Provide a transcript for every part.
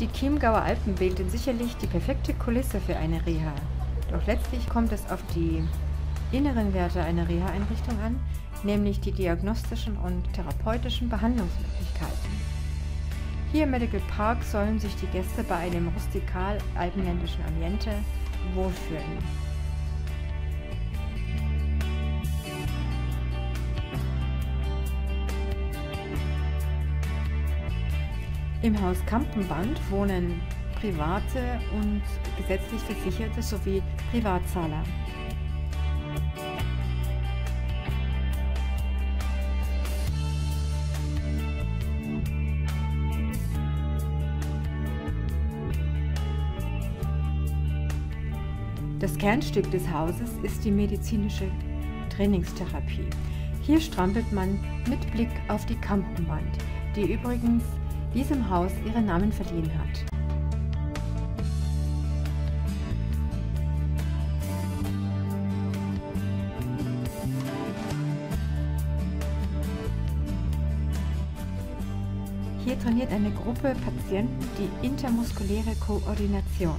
Die Chiemgauer Alpen bilden sicherlich die perfekte Kulisse für eine Reha. Doch letztlich kommt es auf die inneren Werte einer Reha-Einrichtung an, nämlich die diagnostischen und therapeutischen Behandlungsmöglichkeiten. Hier im Medical Park sollen sich die Gäste bei einem rustikal-alpenländischen Ambiente wohlfühlen. Im Haus Kampenband wohnen private und gesetzlich Versicherte sowie Privatzahler. Das Kernstück des Hauses ist die medizinische Trainingstherapie. Hier strampelt man mit Blick auf die Kampenwand, die übrigens diesem Haus ihren Namen verliehen hat. Hier trainiert eine Gruppe Patienten die intermuskuläre Koordination.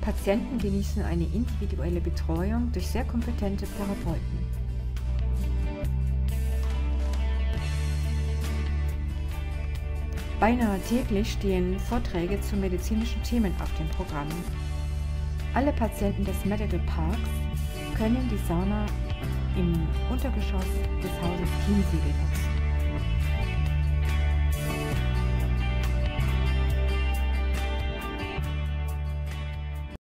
Patienten genießen eine individuelle Betreuung durch sehr kompetente Therapeuten. Beinahe täglich stehen Vorträge zu medizinischen Themen auf dem Programm. Alle Patienten des Medical Parks können die Sauna im Untergeschoss des Hauses Chiemsee benutzen.